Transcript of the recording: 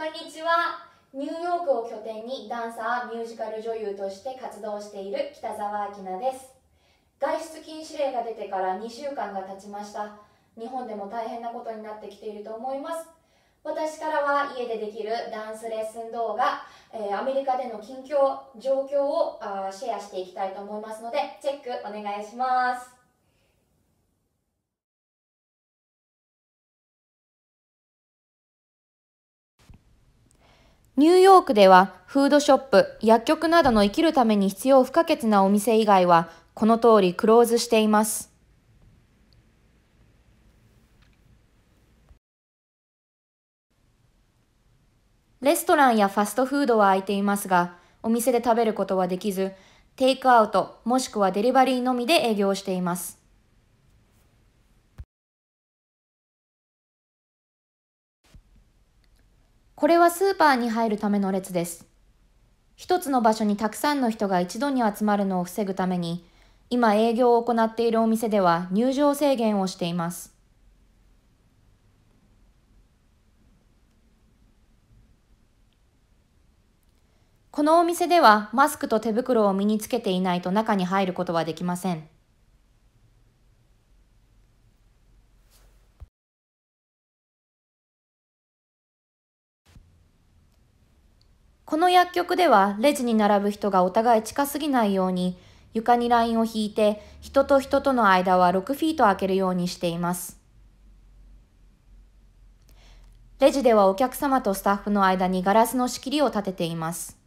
こんにちは。ニューヨークを拠点にダンサー、ミュージカル女優として活動している北澤明菜です。外出禁止令が出てから2週間が経ちました。日本でも大変なことになってきていると思います。私からは家でできるダンスレッスン動画、えー、アメリカでの近況、状況をあシェアしていきたいと思いますので、チェックお願いします。ニューヨークではフードショップ、薬局などの生きるために必要不可欠なお店以外はこの通りクローズしています。レストランやファストフードは開いていますが、お店で食べることはできず、テイクアウトもしくはデリバリーのみで営業しています。これはスーパーに入るための列です。一つの場所にたくさんの人が一度に集まるのを防ぐために、今営業を行っているお店では入場制限をしています。このお店ではマスクと手袋を身につけていないと中に入ることはできません。この薬局ではレジに並ぶ人がお互い近すぎないように床にラインを引いて人と人との間は6フィート空けるようにしています。レジではお客様とスタッフの間にガラスの仕切りを立てています。